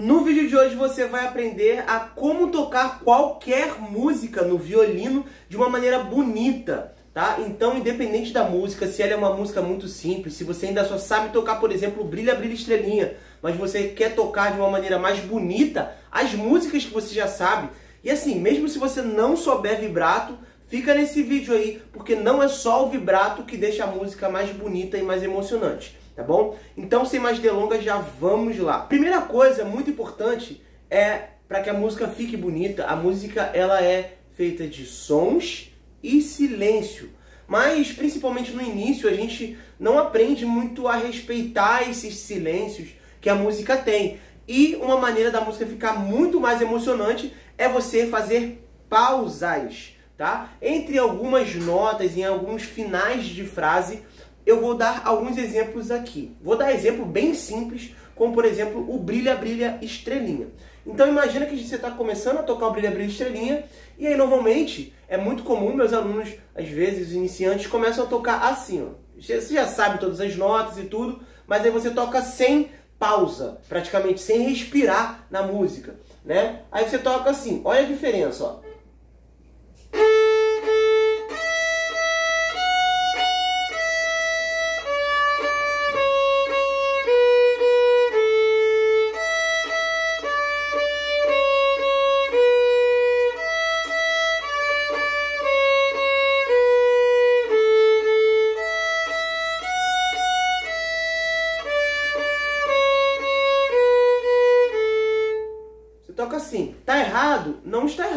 No vídeo de hoje você vai aprender a como tocar qualquer música no violino de uma maneira bonita, tá? Então, independente da música, se ela é uma música muito simples, se você ainda só sabe tocar, por exemplo, Brilha, Brilha, Estrelinha, mas você quer tocar de uma maneira mais bonita, as músicas que você já sabe, e assim, mesmo se você não souber vibrato, fica nesse vídeo aí, porque não é só o vibrato que deixa a música mais bonita e mais emocionante tá bom? Então, sem mais delongas, já vamos lá. Primeira coisa muito importante é para que a música fique bonita, a música ela é feita de sons e silêncio. Mas principalmente no início a gente não aprende muito a respeitar esses silêncios que a música tem. E uma maneira da música ficar muito mais emocionante é você fazer pausas, tá? Entre algumas notas, em alguns finais de frase, eu vou dar alguns exemplos aqui. Vou dar exemplo bem simples, como por exemplo o Brilha Brilha Estrelinha. Então imagina que você está começando a tocar o Brilha Brilha Estrelinha e aí normalmente é muito comum meus alunos, às vezes iniciantes, começam a tocar assim. Ó. Você já sabe todas as notas e tudo, mas aí você toca sem pausa, praticamente sem respirar na música, né? Aí você toca assim, olha a diferença, ó.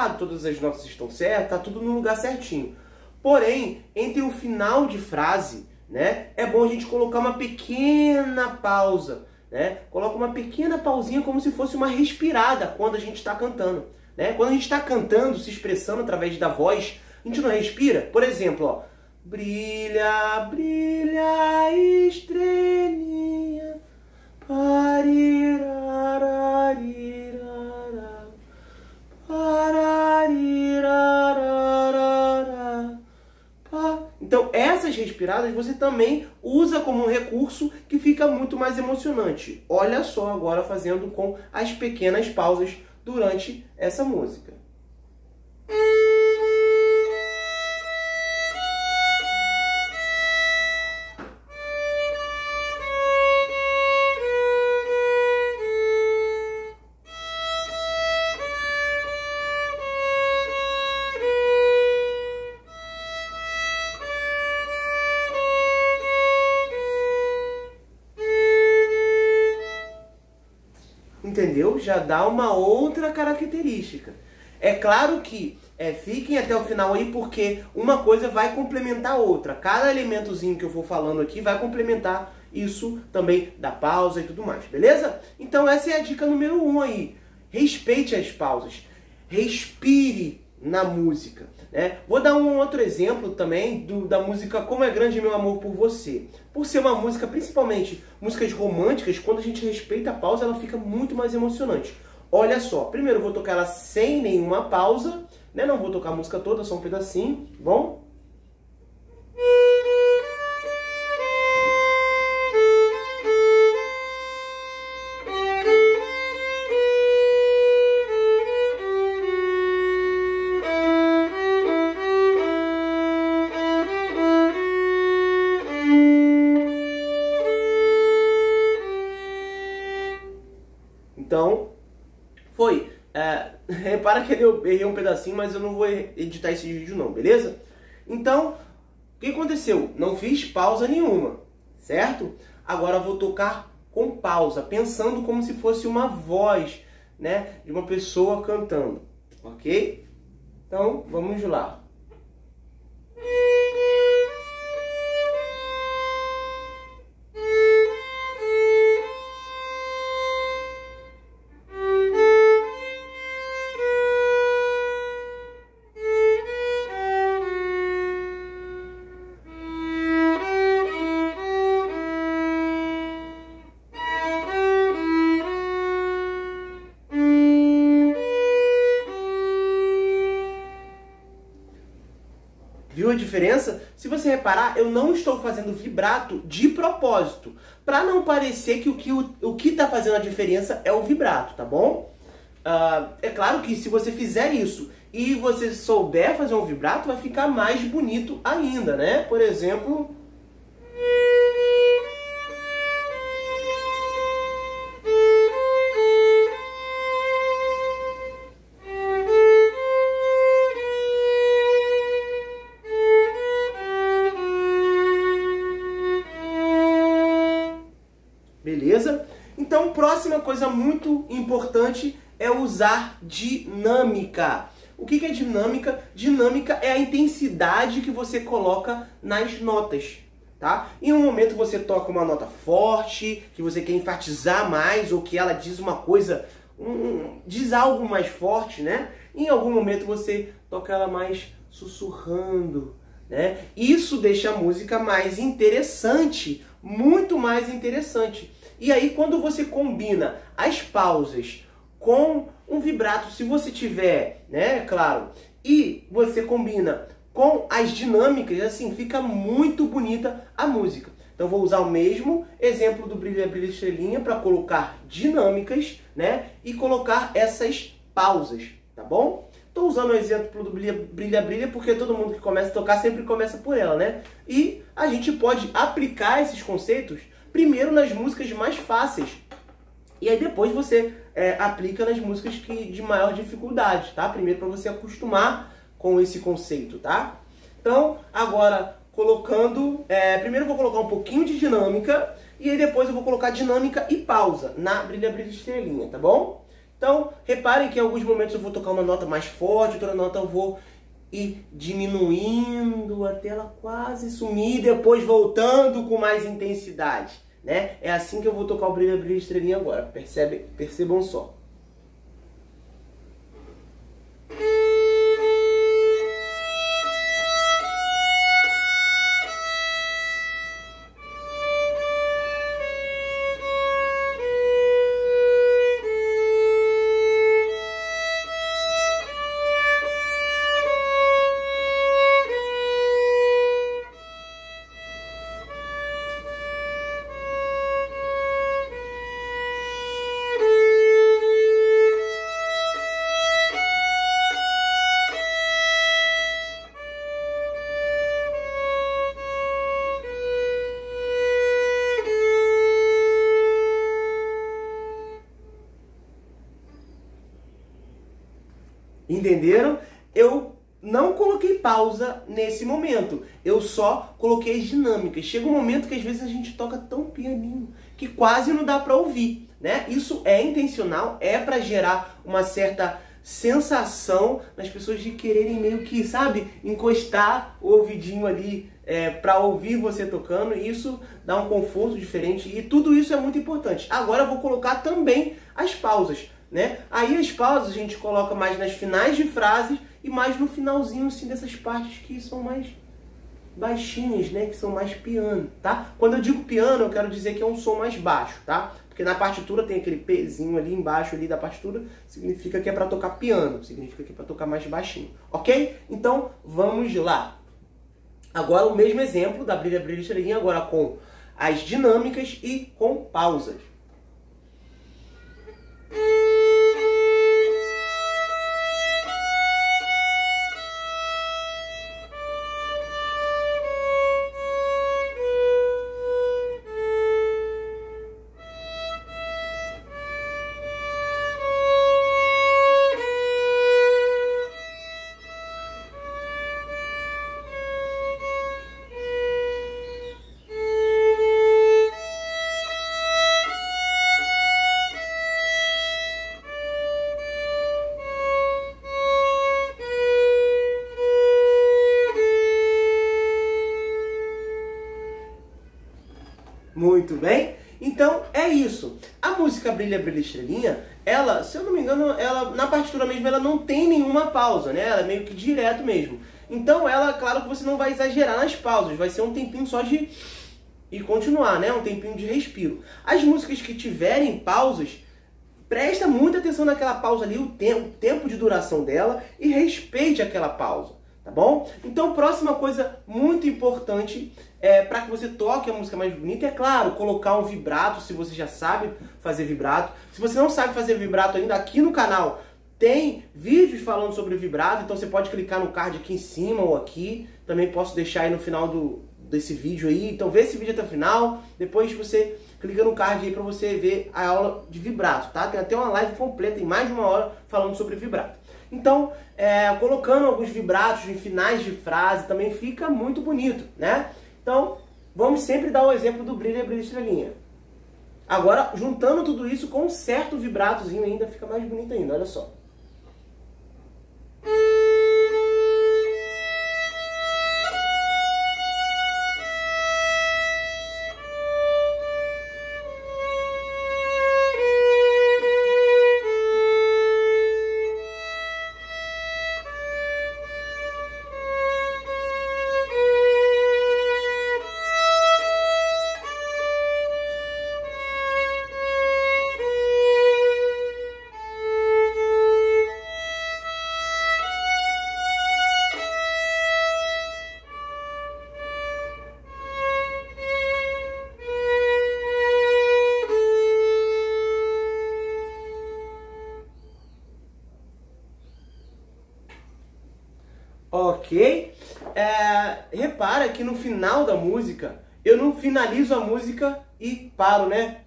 Está. Todas as notas estão certas, tá tudo no lugar certinho. Porém, entre o final de frase, né, é bom a gente colocar uma pequena pausa, né? Coloca uma pequena pausinha como se fosse uma respirada quando a gente está cantando, né? Quando a gente está cantando, se expressando através da voz, a gente não respira. Por exemplo, ó, brilha, brilha, estrelinha, parirarari. Essas respiradas você também usa como um recurso que fica muito mais emocionante. Olha só agora fazendo com as pequenas pausas durante essa música. Já dá uma outra característica. É claro que é, fiquem até o final aí, porque uma coisa vai complementar a outra. Cada elementozinho que eu vou falando aqui vai complementar isso também da pausa e tudo mais, beleza? Então essa é a dica número um aí. Respeite as pausas. Respire na música. Né? Vou dar um outro exemplo também do, da música Como é Grande Meu Amor por Você. Por ser uma música, principalmente músicas românticas, quando a gente respeita a pausa, ela fica muito mais emocionante. Olha só, primeiro eu vou tocar ela sem nenhuma pausa, né? não vou tocar a música toda, só um pedacinho, bom? Repara que eu errei um pedacinho, mas eu não vou editar esse vídeo não, beleza? Então, o que aconteceu? Não fiz pausa nenhuma, certo? Agora vou tocar com pausa, pensando como se fosse uma voz, né, de uma pessoa cantando, ok? Então, vamos lá. Diferença? Se você reparar, eu não estou fazendo vibrato de propósito, para não parecer que o que o, o que está fazendo a diferença é o vibrato, tá bom? Uh, é claro que se você fizer isso e você souber fazer um vibrato, vai ficar mais bonito ainda, né? Por exemplo, Beleza? Então, próxima coisa muito importante é usar dinâmica. O que é dinâmica? Dinâmica é a intensidade que você coloca nas notas. Tá? Em um momento você toca uma nota forte, que você quer enfatizar mais, ou que ela diz uma coisa, um, diz algo mais forte, né? Em algum momento você toca ela mais sussurrando, né? Isso deixa a música mais interessante, muito mais interessante. E aí quando você combina as pausas com um vibrato, se você tiver, né, claro, e você combina com as dinâmicas, assim, fica muito bonita a música. Então vou usar o mesmo exemplo do Brilha Brilha Estrelinha para colocar dinâmicas, né, e colocar essas pausas, tá bom? Estou usando o exemplo do Brilha, Brilha Brilha porque todo mundo que começa a tocar sempre começa por ela, né? E a gente pode aplicar esses conceitos primeiro nas músicas mais fáceis, e aí depois você é, aplica nas músicas que, de maior dificuldade, tá? Primeiro para você acostumar com esse conceito, tá? Então, agora colocando... É, primeiro eu vou colocar um pouquinho de dinâmica e aí depois eu vou colocar dinâmica e pausa na Brilha Brilha Estrelinha, tá bom? Então, reparem que em alguns momentos eu vou tocar uma nota mais forte, outra nota eu vou ir diminuindo até ela quase sumir, depois voltando com mais intensidade né? É assim que eu vou tocar o Brilha Brilha Estrelinha agora. Percebe, percebam só. Entenderam? Eu não coloquei pausa nesse momento. Eu só coloquei as dinâmicas. Chega um momento que às vezes a gente toca tão pianinho que quase não dá para ouvir, né? Isso é intencional, é para gerar uma certa sensação nas pessoas de quererem meio que, sabe, encostar o ouvidinho ali é, para ouvir você tocando. Isso dá um conforto diferente e tudo isso é muito importante. Agora eu vou colocar também as pausas né? Aí as pausas a gente coloca mais nas finais de frases e mais no finalzinho assim dessas partes que são mais baixinhas, né, que são mais piano, tá? Quando eu digo piano, eu quero dizer que é um som mais baixo, tá? Porque na partitura tem aquele pezinho ali embaixo ali da partitura, significa que é para tocar piano, significa que é para tocar mais baixinho, OK? Então, vamos lá. Agora o mesmo exemplo da brilha brilha estrelinha agora com as dinâmicas e com pausas. Muito bem? Então é isso. A música Brilha Brilha Estrelinha, ela, se eu não me engano, ela na partitura mesmo ela não tem nenhuma pausa, né? Ela é meio que direto mesmo. Então ela, claro que você não vai exagerar nas pausas, vai ser um tempinho só de e continuar, né? Um tempinho de respiro. As músicas que tiverem pausas, presta muita atenção naquela pausa ali, o tempo, o tempo de duração dela e respeite aquela pausa. Tá bom? Então, próxima coisa muito importante é para que você toque a música mais bonita, é claro, colocar um vibrato, se você já sabe fazer vibrato. Se você não sabe fazer vibrato ainda, aqui no canal tem vídeos falando sobre vibrato, então você pode clicar no card aqui em cima ou aqui. Também posso deixar aí no final do, desse vídeo aí. Então vê esse vídeo até o final, depois você clica no card aí para você ver a aula de vibrato, tá? Tem até uma live completa em mais de uma hora falando sobre vibrato. Então, é, colocando alguns vibratos em finais de frase também fica muito bonito, né? Então, vamos sempre dar o exemplo do brilho brilho estrelinha. Agora, juntando tudo isso com um certo vibratozinho ainda, fica mais bonito ainda, olha só. Ok? É, repara que no final da música, eu não finalizo a música e paro, né?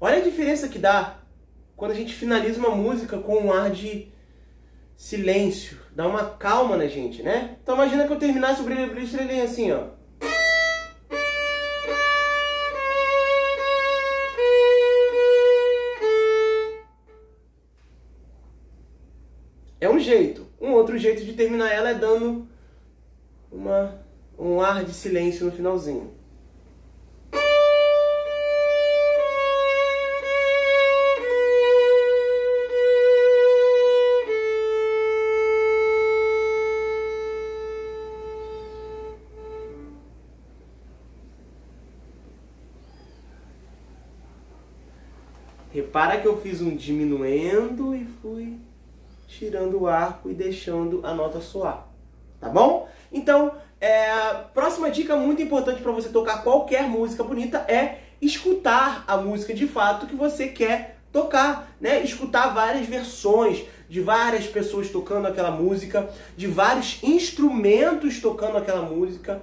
Olha a diferença que dá quando a gente finaliza uma música com um ar de silêncio, dá uma calma na gente, né? Então imagina que eu terminasse o brilho, brilho, estrelinha assim, ó. É um jeito. Um outro jeito de terminar ela é dando uma, um ar de silêncio no finalzinho. Repara que eu fiz um diminuendo e fui tirando o arco e deixando a nota soar. Tá bom? Então, é, próxima dica muito importante para você tocar qualquer música bonita é escutar a música de fato que você quer tocar, né? Escutar várias versões de várias pessoas tocando aquela música, de vários instrumentos tocando aquela música,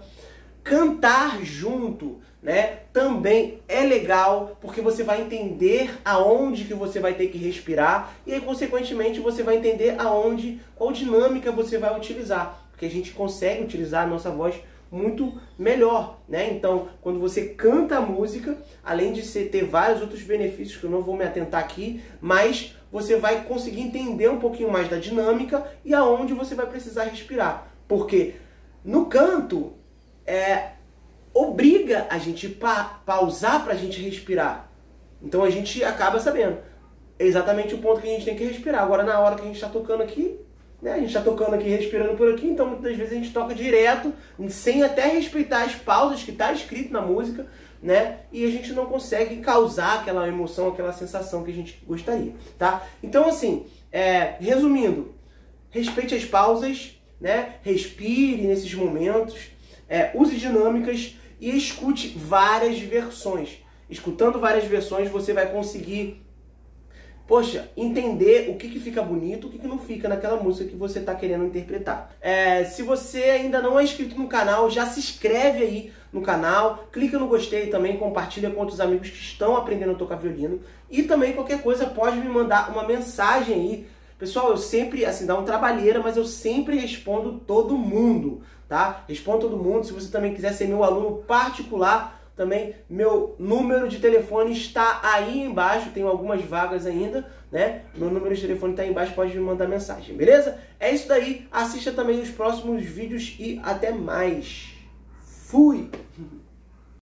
cantar junto, né? Também é legal porque você vai entender aonde que você vai ter que respirar e aí consequentemente você vai entender aonde qual dinâmica você vai utilizar, porque a gente consegue utilizar a nossa voz muito melhor, né? Então, quando você canta a música, além de você ter vários outros benefícios que eu não vou me atentar aqui, mas você vai conseguir entender um pouquinho mais da dinâmica e aonde você vai precisar respirar. Porque no canto, é, obriga a gente pa pausar para a gente respirar. Então a gente acaba sabendo exatamente o ponto que a gente tem que respirar. Agora, na hora que a gente está tocando aqui, né, a gente está tocando aqui, respirando por aqui, então muitas vezes a gente toca direto, sem até respeitar as pausas que está escrito na música, né? E a gente não consegue causar aquela emoção, aquela sensação que a gente gostaria, tá? Então, assim, é, resumindo, respeite as pausas, né? Respire nesses momentos, é, use dinâmicas e escute várias versões. Escutando várias versões, você vai conseguir, poxa, entender o que, que fica bonito, o que, que não fica naquela música que você está querendo interpretar. É, se você ainda não é inscrito no canal, já se inscreve aí no canal, clica no gostei também, compartilha com outros amigos que estão aprendendo a tocar violino. E também qualquer coisa pode me mandar uma mensagem aí Pessoal, eu sempre, assim, dá um trabalheira, mas eu sempre respondo todo mundo, tá? Respondo todo mundo. Se você também quiser ser meu aluno particular, também meu número de telefone está aí embaixo, tenho algumas vagas ainda, né? Meu número de telefone está aí embaixo, pode me mandar mensagem, beleza? É isso daí, assista também os próximos vídeos e até mais. Fui!